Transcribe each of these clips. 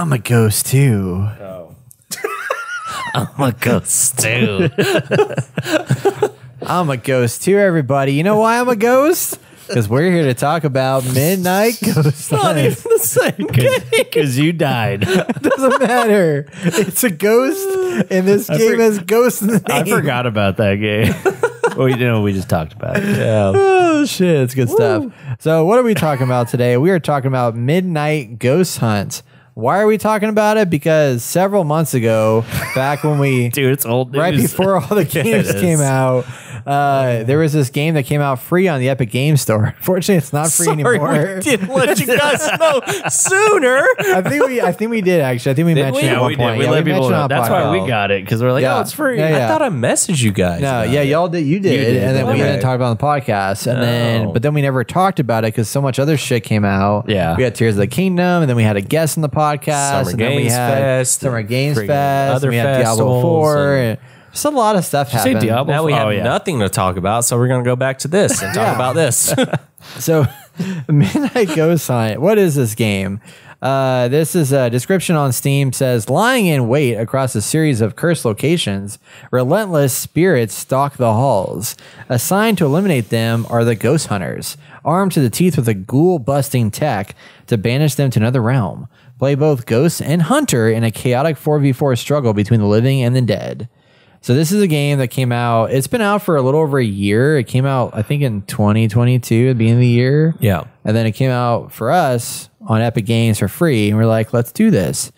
I'm a ghost too. Oh. I'm a ghost too. I'm a ghost too, everybody. You know why I'm a ghost? Because we're here to talk about Midnight Ghost Hunt. the same because you died. doesn't matter. It's a ghost, and this game for- has ghosts in the name. I forgot about that game. well, you know, we just talked about it. Yeah. Oh shit, it's good stuff. So, what are we talking about today? We are talking about Midnight Ghost Hunt. Why are we talking about it? Because several months ago, back when we Dude, it's old news. right before all the games came out, uh, there was this game that came out free on the Epic Game Store. Fortunately, it's not free anymore. we didn't let you guys know sooner. I think we, I think we did actually. I think we mentioned we? it at one we did. point. We Yeah, let people know. That's why we got it because we're like, Yeah. oh, it's free. Yeah, yeah. I thought I messaged you guys. No, yeah, y'all did. You did, did, and then we okay. didn't talk about it on the podcast, and then Oh. but then we never talked about it because so much other shit came out. Yeah. we had Tears of the Kingdom, and then we had a guest in the podcast, Summer and then we Games had Fest, Summer Games Fest, other and we had Diablo Four, and- and just a lot of stuff you say. Diablo? Now we Oh, have yeah. nothing to talk about, so we're gonna go back to this and talk Yeah. about this. So, Midnight Ghost Hunt. What is this game? Uh, this is a description on Steam says lying in wait across a series of cursed locations, relentless spirits stalk the halls. Assigned to eliminate them are the ghost hunters, armed to the teeth with a ghoul busting tech to banish them to another realm. Play both ghost and hunter in a chaotic 4v4 struggle between the living and the dead. So this is a game that came out. It's been out for a little over a year. It came out, I think, in 2022, at the beginning of the year. Yeah. And then it came out for us on Epic Games for free, and we're like, let's do this.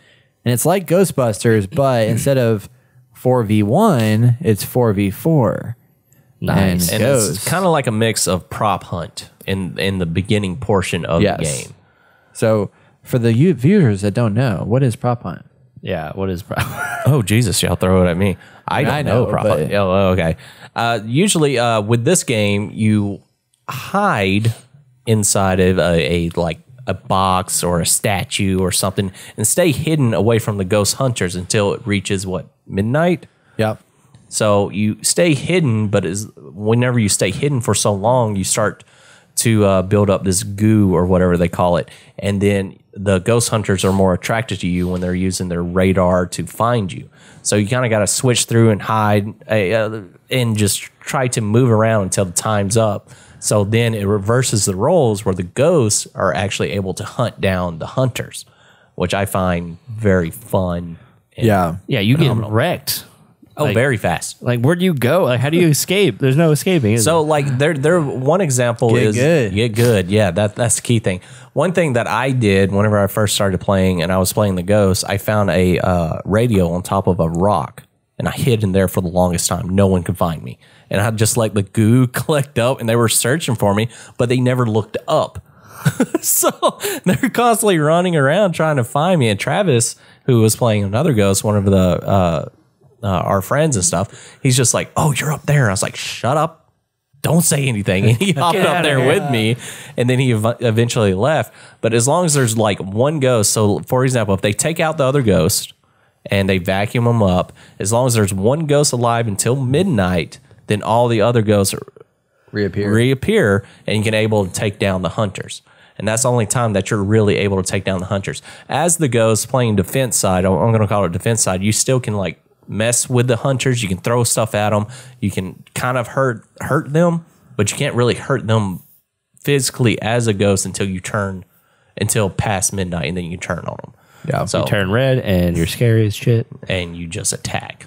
And it's like Ghostbusters, but instead of 4v1, it's 4v4. Nice. And and it's kind of like a mix of prop hunt in in the beginning portion of Yes. the game. So for the viewers that don't know, what is prop hunt? Yeah, what is prop? Oh Jesus, y'all throw it at me. I don't I know, know, prop but- Oh, okay. Uh, usually, uh, with this game, you hide inside of a, a like a box or a statue or something, and stay hidden away from the ghost hunters until it reaches what midnight. Yep. So you stay hidden, but is whenever you stay hidden for so long, you start to uh, build up this goo or whatever they call it, and then the ghost hunters are more attracted to you when they're using their radar to find you. So you kind of got to switch through and hide uh, and just try to move around until the time's up. So then it reverses the roles where the ghosts are actually able to hunt down the hunters, which I find very fun. and- Yeah. Yeah, you get wrecked. Oh, Like- very fast. Like, where do you go? Like, how do you escape? There's no escaping. Is So like there there one example Get is good. get good. Yeah, that that's the key thing. One thing that I did whenever I first started playing and I was playing the ghost, I found a uh, radio on top of a rock and I hid in there for the longest time. No one could find me. And I just let the goo collect up and they were searching for me, but they never looked up. so they're constantly running around trying to find me. And Travis, who was playing another ghost, one of the uh, uh, our friends and stuff, he's just like, "Oh, you're up there." I was like, "Shut up." Don't say anything. And he hopped up there with me, and then he ev- eventually left. But as long as there's like one ghost, so for example, if they take out the other ghost and they vacuum them up, as long as there's one ghost alive until midnight, then all the other ghosts are, Reappear. reappear and you can able to take down the hunters. And that's the only time that you're really able to take down the hunters. As the ghost playing defense side, I'm going to call it defense side, you still can like mess with the hunters. You can throw stuff at them. You can kind of hurt hurt them, but you can't really hurt them physically as a ghost until you turn until past midnight and then you turn on them. Yeah. So you turn red and you're scary as shit. and you just attack.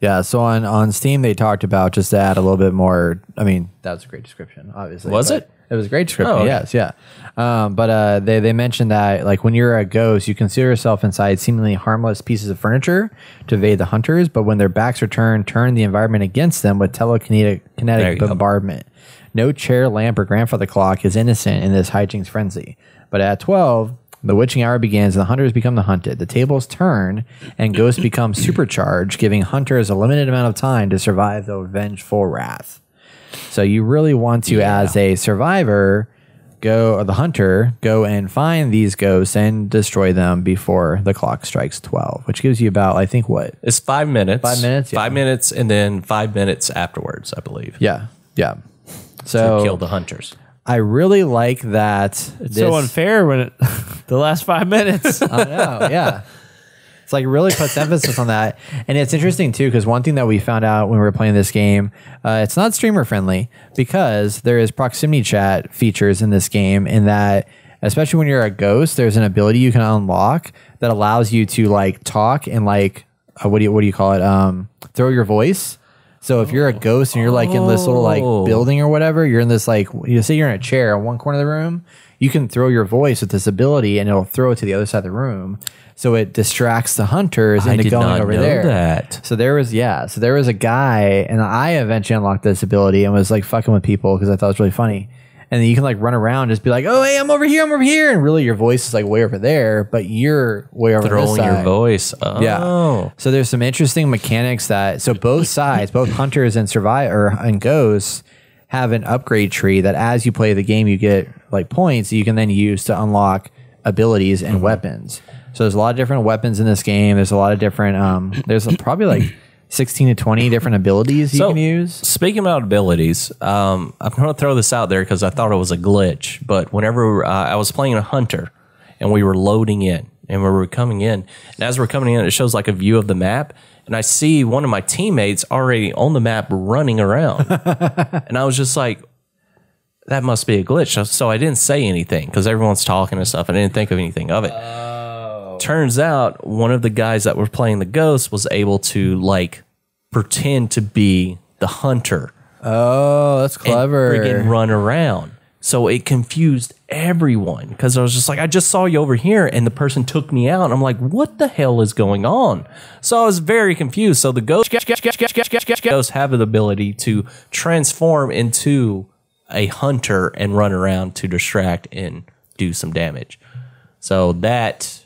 Yeah, so on, on Steam they talked about just to add a little bit more. I mean, that was a great description, obviously. Was it? It was a great description. Oh. Yes, yeah. Um, but uh, they they mentioned that like when you're a ghost, you consider yourself inside seemingly harmless pieces of furniture to evade the hunters, but when their backs are turned, turn the environment against them with telekinetic kinetic you go. bombardment. No chair, lamp, or grandfather clock is innocent in this hijinks frenzy. But at twelve. The witching hour begins and the hunters become the hunted. The tables turn and ghosts become supercharged, giving hunters a limited amount of time to survive the vengeful wrath. So you really want to, as a survivor, go or the hunter, go and find these ghosts and destroy them before the clock strikes twelve, which gives you about I think what? It's five minutes. Five minutes, yeah. Five minutes, and then five minutes afterwards, I believe. Yeah, yeah. To So kill the hunters. I really like that. It's so unfair when it, the last five minutes. I know, yeah. It's like really puts emphasis on that, and it's interesting too because one thing that we found out when we were playing this game, uh, it's not streamer friendly because there is proximity chat features in this game. In that, especially when you're a ghost, there's an ability you can unlock that allows you to like talk and like uh, what do you what do you call it? Um, throw your voice. So if you're a ghost and you're like in this little like Oh. building or whatever, you're in this like you say you're in a chair in one corner of the room, you can throw your voice with this ability and it'll throw it to the other side of the room. So it distracts the hunters into going over there. that. So there was yeah, so there was a guy and I eventually unlocked this ability and was like fucking with people because I thought it was really funny. And then you can like run around, and just be like, "Oh, hey, I'm over here, I'm over here," and really your voice is like way over there, but you're way over this Throwing your side. voice. Oh. Yeah. So there's some interesting mechanics that so both sides, both hunters and survivor and ghosts have an upgrade tree that as you play the game you get like points that you can then use to unlock abilities and Mm-hmm. weapons. So there's a lot of different weapons in this game. There's a lot of different um there's probably like 16 to 20 different abilities you So, can use. Speaking about abilities, um, I'm going to throw this out there because I thought it was a glitch. But whenever uh, I was playing a hunter and we were loading in and we were coming in, and as we're coming in, it shows like a view of the map. And I see one of my teammates already on the map running around. and I was just like, that must be a glitch. So, I didn't say anything because everyone's talking and stuff. I didn't think of anything of it. Oh. Turns out one of the guys that were playing the ghost was able to like pretend to be the hunter Oh, that's clever. friggin' run around. So it confused everyone because I was just like, I just saw you over here, and the person took me out. And I'm like, what the hell is going on? So I was very confused. So the ghost ghosts have the ability to transform into a hunter and run around to distract and do some damage. So that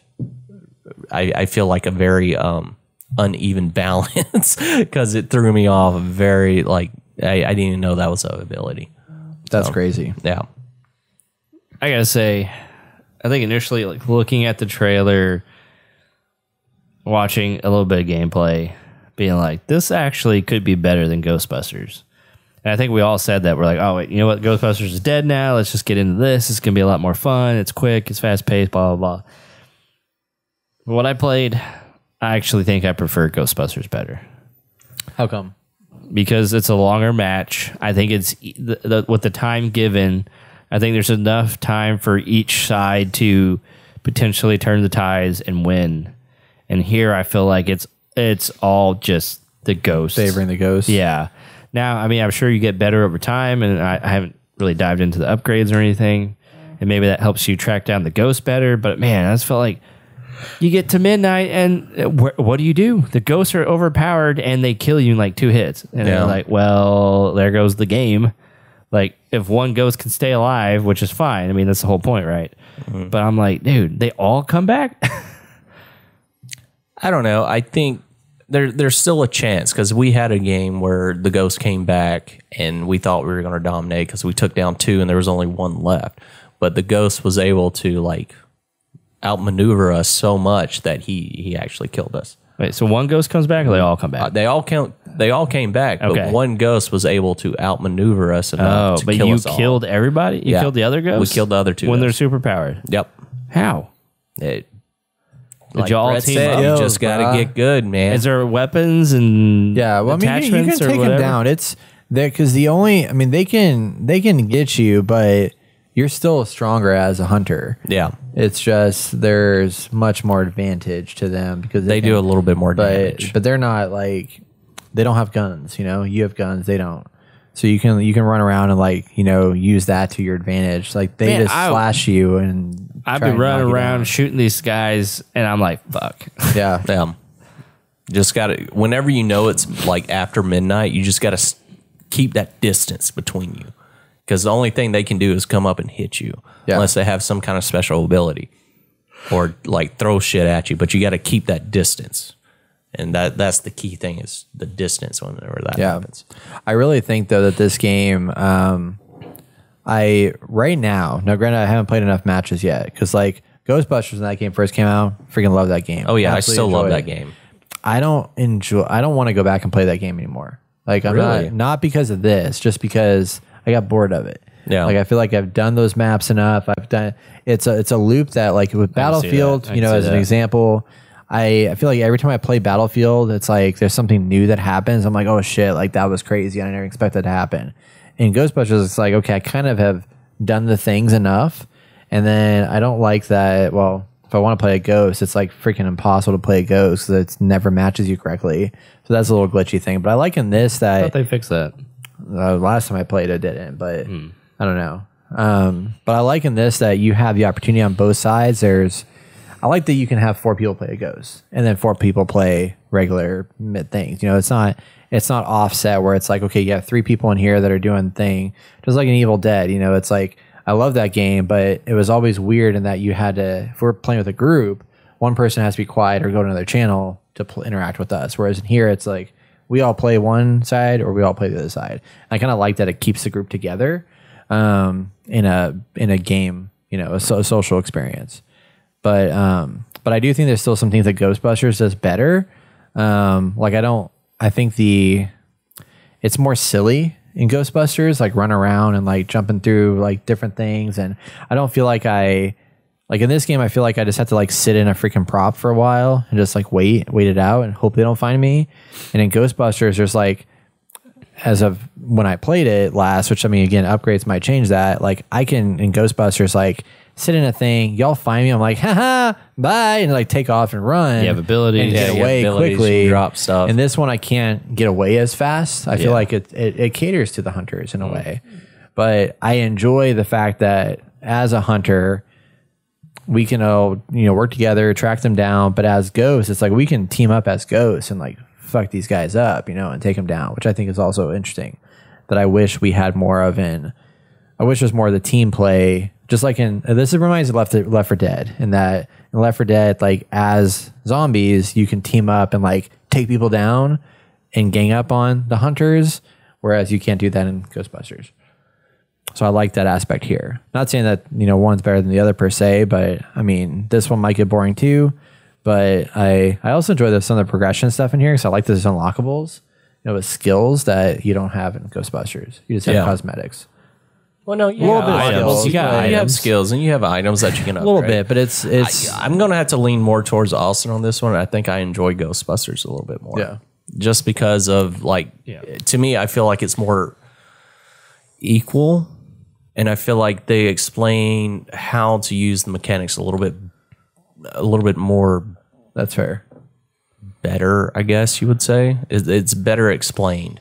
I, I feel like a very um, uneven balance because it threw me off very like I, I didn't even know that was an ability. that's crazy. Yeah. I gotta say, I think initially, like looking at the trailer, watching a little bit of gameplay, being like, this actually could be better than Ghostbusters. And I think we all said that. We're like, oh, wait, you know what? Ghostbusters is dead now. Let's just get into this. It's going to be a lot more fun. It's quick. It's fast paced, blah, blah, blah. What I played, I actually think I prefer Ghostbusters better How come? because it's a longer match. I think it's the, the, with the time given. I think there's enough time for each side to potentially turn the ties and win. And here, I feel like it's it's all just the ghost Favoring the ghost. Yeah. Now, I mean, I'm sure you get better over time, and I, I haven't really dived into the upgrades or anything, and maybe that helps you track down the ghost better. But man, I just felt like you get to midnight, and wh- what do you do? The ghosts are overpowered, and they kill you in like two hits. And Yeah. they're like, well, there goes the game. Like, if one ghost can stay alive, which is fine. I mean, that's the whole point, right? But I'm like, dude, they all come back. I don't know. I think there there's still a chance because we had a game where the ghost came back and we thought we were going to dominate because we took down two and there was only one left. But the ghost was able to like outmaneuver us so much that he he actually killed us. Wait, so one ghost comes back, or they all come back? Uh, they all count. They all came back, but Okay. one ghost was able to outmaneuver us enough oh, to but kill you us all. killed everybody. You Yeah. killed the other ghosts. We killed the other two when ghosts. they're super powered. Yep. How? It, Did like y'all Brett team said, up? you just got to bruh. get good, man. Is there weapons and Yeah, well, I mean, you, you attachments can or take whatever? them down. It's there because the only, I mean, they can they can get you, but you're still stronger as a hunter. yeah, It's just there's much more advantage to them because they can- do a little bit more but damage. but they're not like they don't have guns. You know, you have guns, they don't. So you can you can run around and like you know use that to your advantage. Like they Man, just I- slash you and I've try been and running around shooting these guys, and I'm like, fuck. Yeah, Yeah. Just got to, whenever you know it's like after midnight, you just got to keep that distance between you. Because the only thing they can do is come up and hit you, Yeah. unless they have some kind of special ability or like throw shit at you. But you got to keep that distance. And that that's the key thing is the distance whenever that Yeah. happens. I really think though that this game, um, I right now. Now, granted, I haven't played enough matches yet because like Ghostbusters when that game first came out, freaking love that game. Oh, yeah. I still love enjoy that it. game. I don't enjoy. I don't want to go back and play that game anymore. Like I'm Really? not not because of this, just because I got bored of it. Yeah. Like I feel like I've done those maps enough. I've done it's a it's a loop that like with Battlefield, that. You know, as an example, I, I feel like every time I play Battlefield, it's like there's something new that happens. I'm like, oh shit, like that was crazy. I never expected that to happen. In Ghostbusters, it's like, okay, I kind of have done the things enough. And then I don't like that. Well, if I want to play a ghost, it's like freaking impossible to play a ghost because it never matches you correctly. So that's a little glitchy thing. But I like in this I that thought they fixed that. uh, last time I played it didn't, but Hmm. I don't know. Um, but I like in this that you have the opportunity on both sides. There's, I like that you can have four people play a ghost and then four people play regular mid things. You know, it's not it's not offset where it's like okay, you have three people in here that are doing thing, just like an Evil Dead. You know, it's like I love that game, but it was always weird in that you had to if we're playing with a group, one person has to be quiet or go to another channel to pl- interact with us. Whereas in here, it's like we all play one side or we all play the other side. I kind of like that it keeps the group together um, in a in a game, you know, a, so, a social experience. But um, but I do think there's still some things that Ghostbusters does better. Um, like I don't, I think the it's more silly in Ghostbusters, like run around and like jumping through like different things, and I don't feel like I like in this game. I feel like I just have to like sit in a freaking prop for a while and just like wait, wait it out, and hope they don't find me. And in Ghostbusters, there's like as of when I played it last, which I mean, again, upgrades might change that. Like I can in Ghostbusters, like sit in a thing, y'all find me, I'm like, haha, bye, and like take off and run. You have abilities. and Yeah, get away you quickly. drop stuff. And this one, I can't get away as fast. I feel like it, it it caters to the hunters in a mm. way, but I enjoy the fact that as a hunter. We can all you know work together, track them down. But as ghosts, it's like we can team up as ghosts and like fuck these guys up, you know, and take them down, which I think is also interesting. That I wish we had more of in. I wish there's more of the team play, just like in uh, this reminds me of Left Left 4 Dead, in that in Left 4 Dead, like as zombies, you can team up and like take people down and gang up on the hunters, whereas you can't do that in Ghostbusters. So I like that aspect here. Not saying that you know one's better than the other per se, but I mean this one might get boring too. But I I also enjoy the, some of the progression stuff in here. So I like there's unlockables, you know, with skills that you don't have in Ghostbusters. You just have Yeah. cosmetics. Well, no, you little got bit of items. skills, You, got, but- you have items. skills and you have items that you can A little bit, but it's it's I, am going to have to lean more towards Austin on this one. I think I enjoy Ghostbusters a little bit more. Yeah. Just because of like, Yeah. to me, I feel like it's more equal. And I feel like they explain how to use the mechanics a little bit, a little bit more that's fair. better, I guess you would say. It, it's better explained.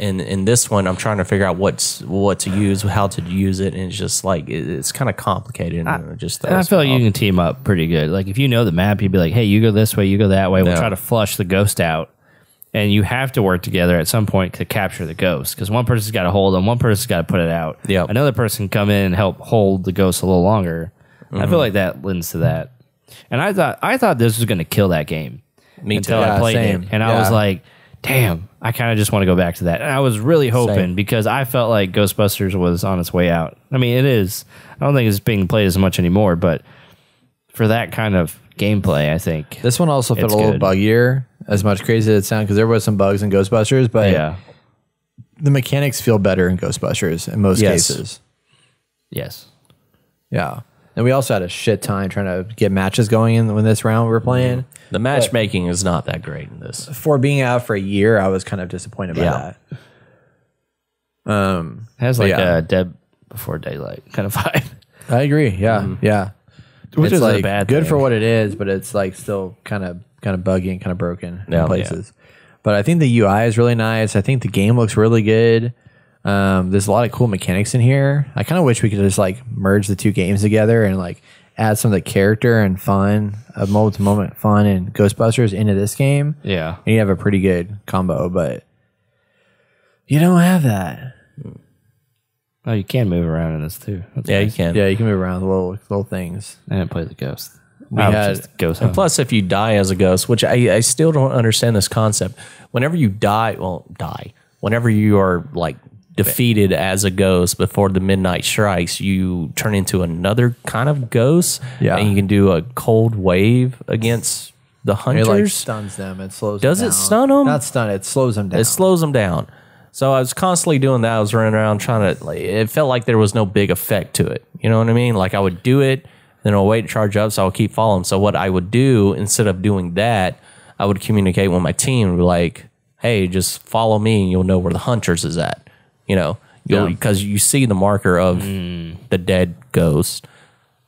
And in this one, I'm trying to figure out what's what to use, how to use it, and it's just like it, it's kind of complicated. And it just And I feel like you can team up pretty good. Like if you know the map, you'd be like, "Hey, you go this way, you go that way. We'll Yeah. try to flush the ghost out." And you have to work together at some point to capture the ghost because one person's got to hold them, one person's got to put it out. Yep. Another person come in and help hold the ghost a little longer. I Mm-hmm. feel like that lends to that. And I thought I thought this was going to kill that game Me too. until I Yeah, played same. it, and I was like, "Damn, I kind of just want to go back to that." And I was really hoping Same. because I felt like Ghostbusters was on its way out. I mean, it is. I don't think it's being played as much anymore, but for that kind of gameplay, I think This one also felt a little good. buggier, as much crazy as it sounds, because there was some bugs in Ghostbusters, but yeah, the mechanics feel better in Ghostbusters in most Yes. cases. yes, Yeah. And we also had a shit time trying to get matches going in when this round we were playing. The matchmaking is not that great in this. For being out for a year, I was kind of disappointed by Yeah. that. Um, it has like yeah. a Dead Before Daylight kind of vibe. I agree. Yeah, yeah. Which it's is a like bad good thing. for what it is, but it's like still kind of kind of buggy and kind of broken Yeah. in places. But I think the UI is really nice. I think the game looks really good. Um, there's a lot of cool mechanics in here. I kind of wish we could just like merge the two games together and like add some of the character and fun, of moment to moment fun and Ghostbusters into this game. Yeah, And you have a pretty good combo, but you don't have that. oh, you can move around in this too. That's Yeah, you can. Yeah, you can move around the little little things. And didn't play the ghost. We I had- ghost. And plus, if you die as a ghost, which I, I still don't understand this concept, whenever you die, well, die, whenever you are like defeated as a ghost before the midnight strikes, you turn into another kind of ghost. Yeah. And you can do a cold wave against the It hunters. like stuns them. It slows. Does them it stun 'em? Not stun. It slows them down. it slows them down. So I was constantly doing that. I was running around trying to. Like, it felt like there was no big effect to it. You know what I mean? Like I would do it, then I'll wait to charge up, so I'll keep following. So what I would do instead of doing that, I would communicate with my team, like, "Hey, just follow me, and you'll know where the hunters is at." You know, you'll because you see the marker of the dead ghost.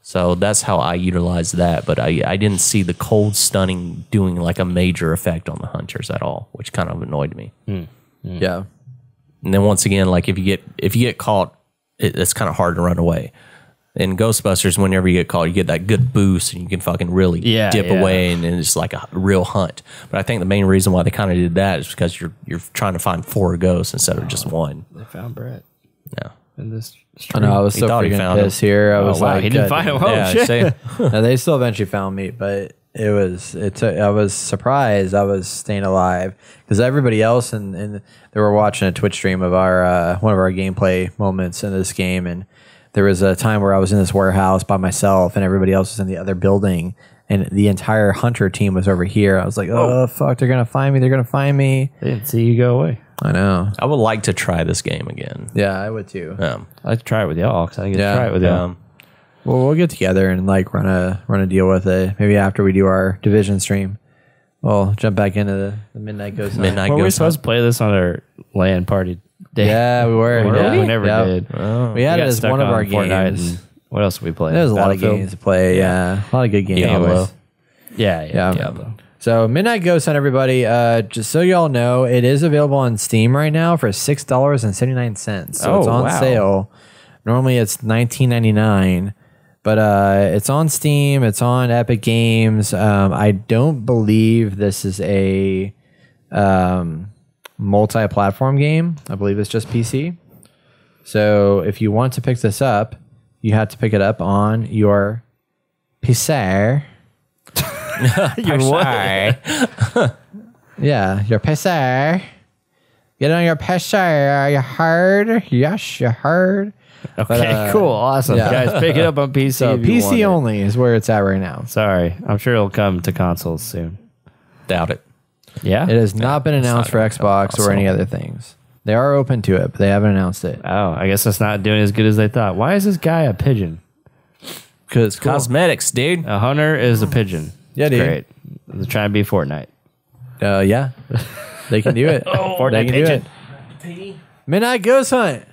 So that's how I utilized that. But I, I didn't see the cold stunning doing like a major effect on the hunters at all, which kind of annoyed me. Hmm. Hmm. Yeah. And then once again, like if you get if you get caught, it, it's kind of hard to run away. In Ghostbusters, whenever you get called, you get that good boost and you can fucking really Yeah, dip yeah. away and, and it's like a real hunt. But I think the main reason why they kind of did that is because you're you're trying to find four ghosts instead of just one. They found Brett Yeah. in this. I know. I was He so he freaking found him. pissed here. I was wow, like, he didn't find him. Oh yeah, shit! say- No, they still eventually found me, but it was it. Took, I was surprised I was staying alive because everybody else and and they were watching a Twitch stream of our uh, one of our gameplay moments in this game, and there was a time where I was in this warehouse by myself, and everybody else was in the other building, and the entire hunter team was over here. I was like, oh fuck, they're gonna find me. They're gonna find me. They didn't see you go away. I know. I would like to try this game again. Yeah, I would too. Um, I like to try it with y'all because I get Yeah, to try it with y'all. um, Well, we'll get together and like run a run a deal with it. Maybe after we do our division stream, we'll jump back into the, the midnight ghost. Night. Midnight Were we Ghost supposed to play this on our LAN party day? Yeah, we were. Were yeah. we? We never Yep. did. We had got it as stuck one of on our Fortnite games. what else did we play? was a lot of games to play. Yeah, a lot of good games. Diablo. Yeah, yeah, Yeah. Diablo. So Midnight Ghost on everybody. Uh, just so y'all know, it is available on Steam right now for six dollars and seventy nine cents. So it's Oh, on wow. sale. Normally it's nineteen ninety nine, but uh, it's on Steam. It's on Epic Games. Um, I don't believe this is a um, multi platform game. I believe it's just PC. So if you want to pick this up, you have to pick it up on your PC. You're what? Yeah, your PC. Get on your PC. You heard? Yes, you heard. Okay, uh, cool, awesome, yeah. guys. Pick it up on PC. So if you want PC only is where it's at right now. Sorry, I'm sure it'll come to consoles soon. Doubt it. Yeah. It has not been announced for not gonna Xbox or any other things. They are open to it, but they haven't announced it. Oh, I guess that's not doing as good as they thought. Why is this guy a pigeon? Because Cosmetics, dude. A hunter is a pigeon. Yeah, It's dude. Great. They're trying to be Fortnite. uh, yeah, they can do it. Fortnite they can do pigeon. it. Midnight Ghost Hunt.